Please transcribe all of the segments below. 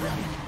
Right.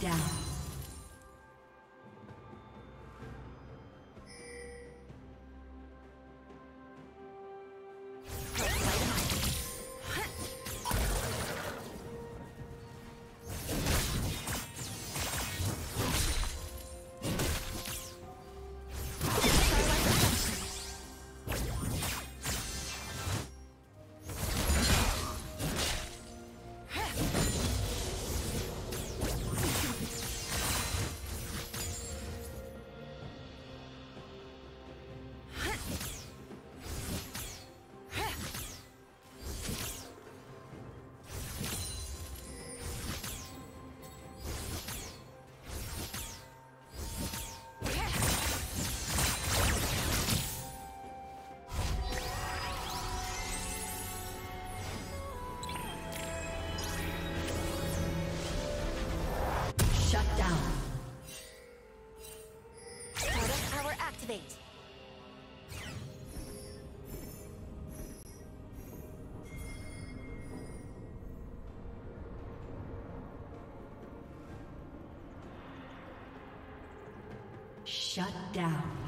Down. Shut down.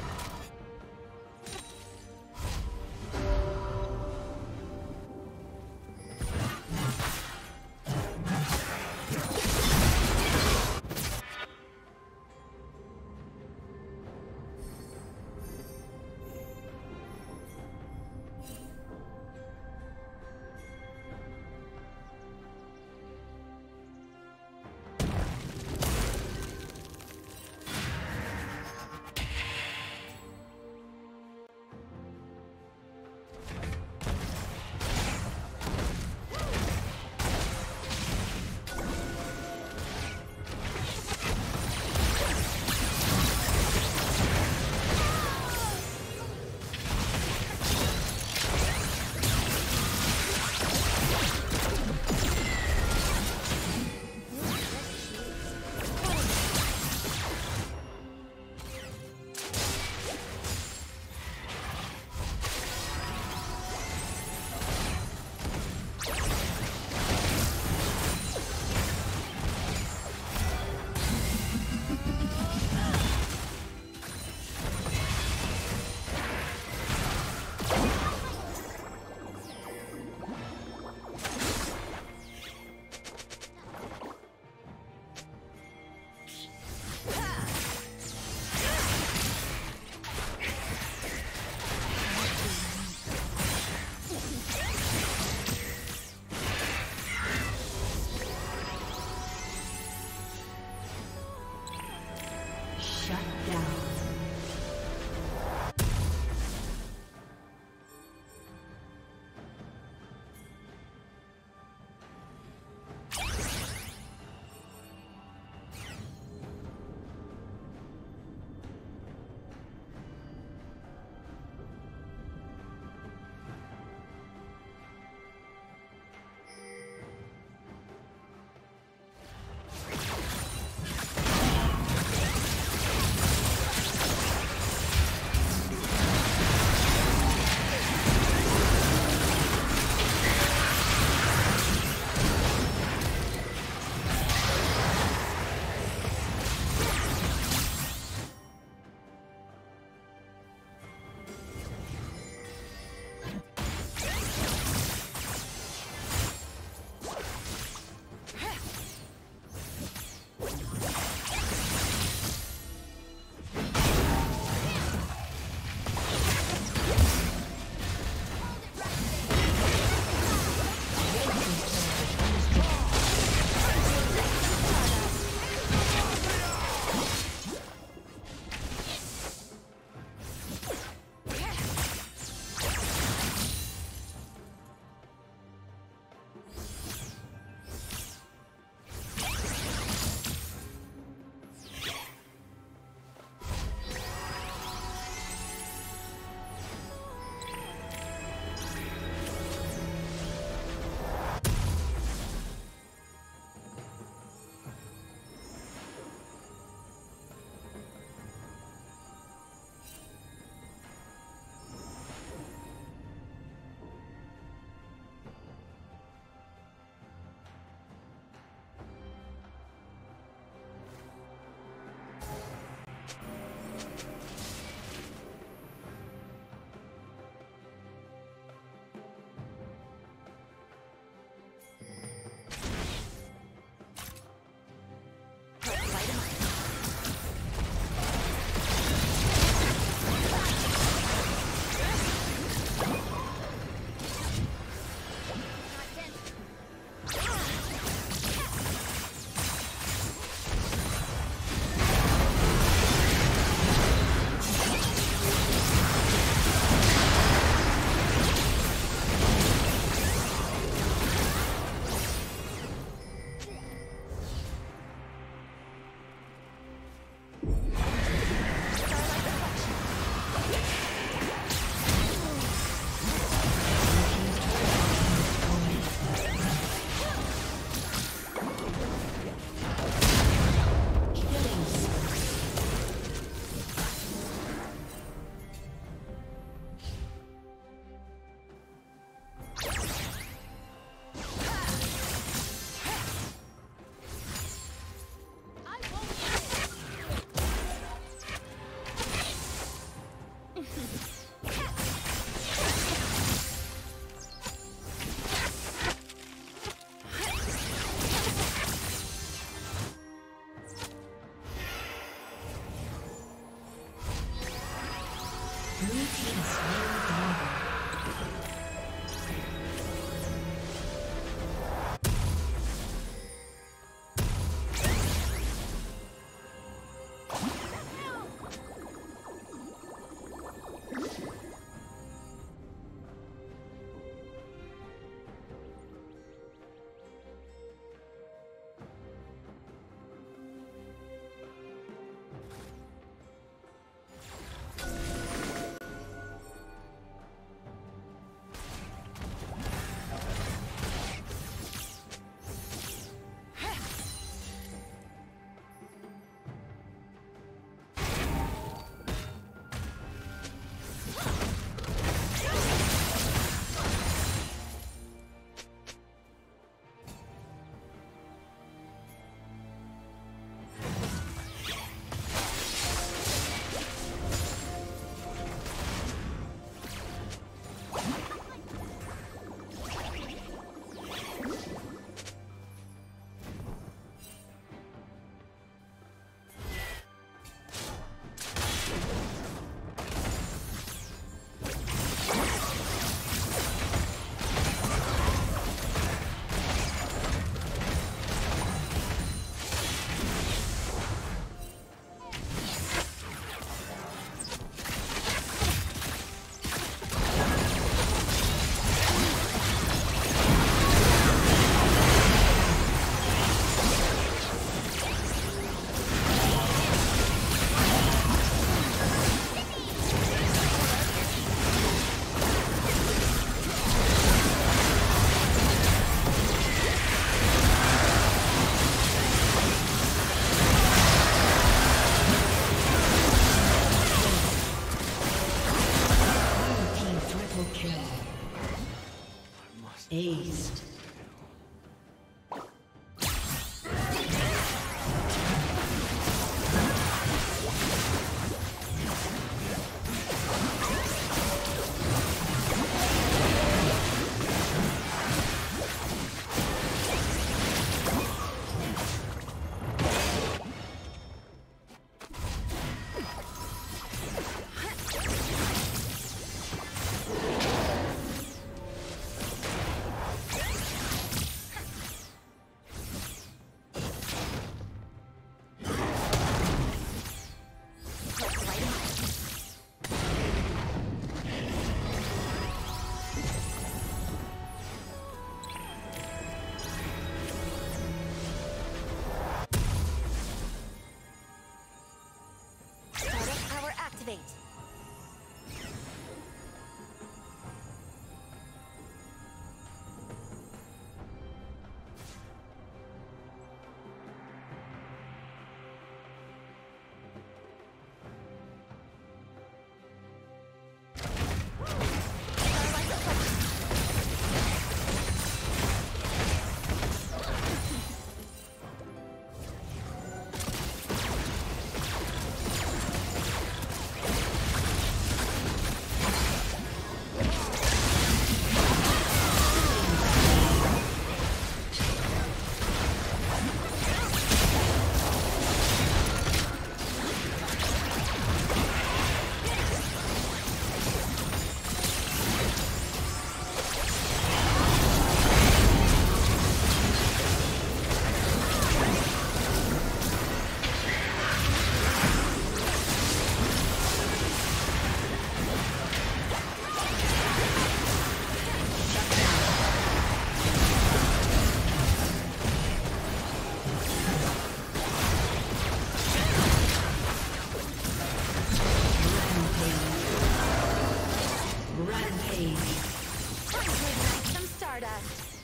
Stardust.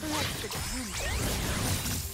Let's begin.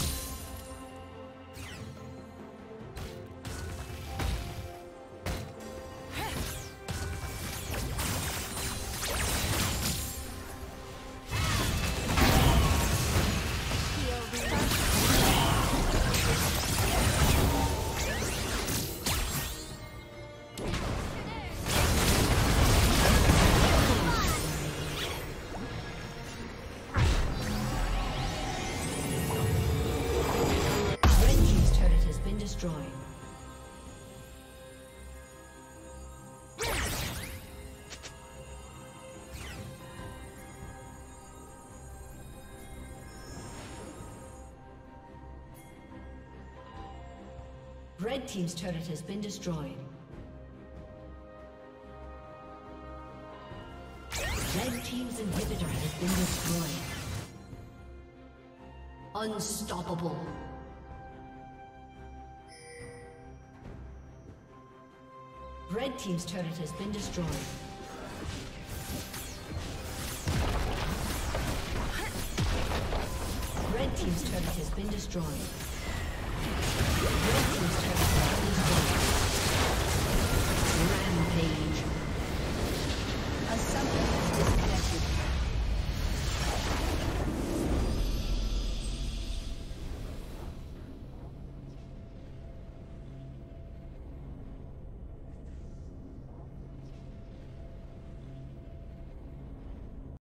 Red Team's turret has been destroyed. Red Team's inhibitor has been destroyed. Unstoppable. Red Team's turret has been destroyed. Red Team's turret has been destroyed.